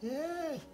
Mm-hmm.